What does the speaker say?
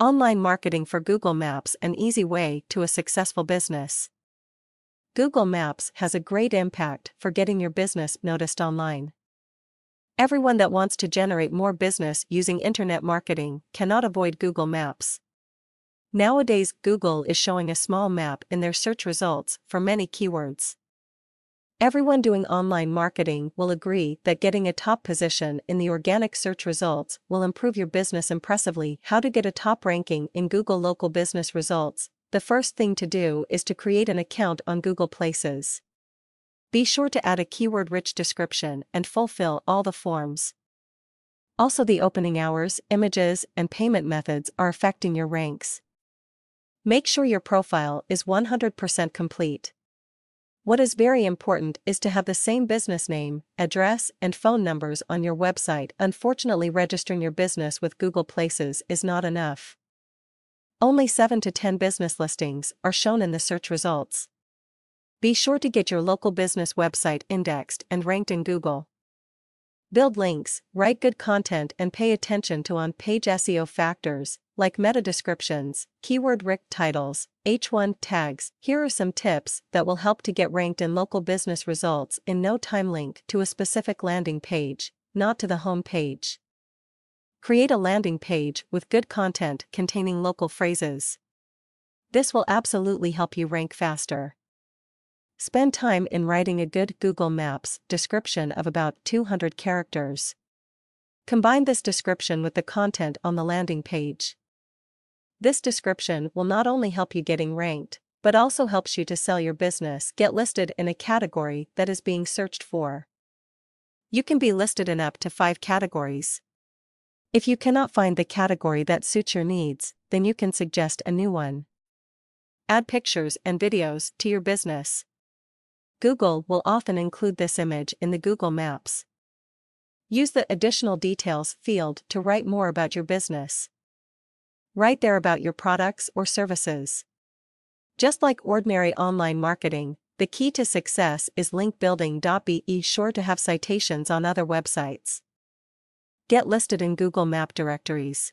Online marketing for Google Maps an easy way to a successful business. Google Maps has a great impact for getting your business noticed online. Everyone that wants to generate more business using internet marketing cannot avoid Google Maps. Nowadays, Google is showing a small map in their search results for many keywords. Everyone doing online marketing will agree that getting a top position in the organic search results will improve your business impressively. How to get a top ranking in Google local business results? The first thing to do is to create an account on Google Places. Be sure to add a keyword rich description and fulfill all the forms. Also, the opening hours, images, and payment methods are affecting your ranks. Make sure your profile is 100% complete. What is very important is to have the same business name, address, and phone numbers on your website. Unfortunately, registering your business with Google Places is not enough. Only 7 to 10 business listings are shown in the search results. Be sure to get your local business website indexed and ranked in Google. Build links, write good content, and pay attention to on page SEO factors, like meta descriptions, keyword rich titles, H1 tags. Here are some tips that will help to get ranked in local business results in no time. Link to a specific landing page, not to the home page. Create a landing page with good content containing local phrases. This will absolutely help you rank faster. Spend time in writing a good Google Maps description of about 200 characters. Combine this description with the content on the landing page. This description will not only help you getting ranked, but also helps you to sell your business, get listed in a category that is being searched for. You can be listed in up to 5 categories. If you cannot find the category that suits your needs, then you can suggest a new one. Add pictures and videos to your business. Google will often include this image in the Google Maps. Use the Additional Details field to write more about your business. Write there about your products or services. Just like ordinary online marketing, the key to success is link building. Be sure to have citations on other websites. Get listed in Google Map directories.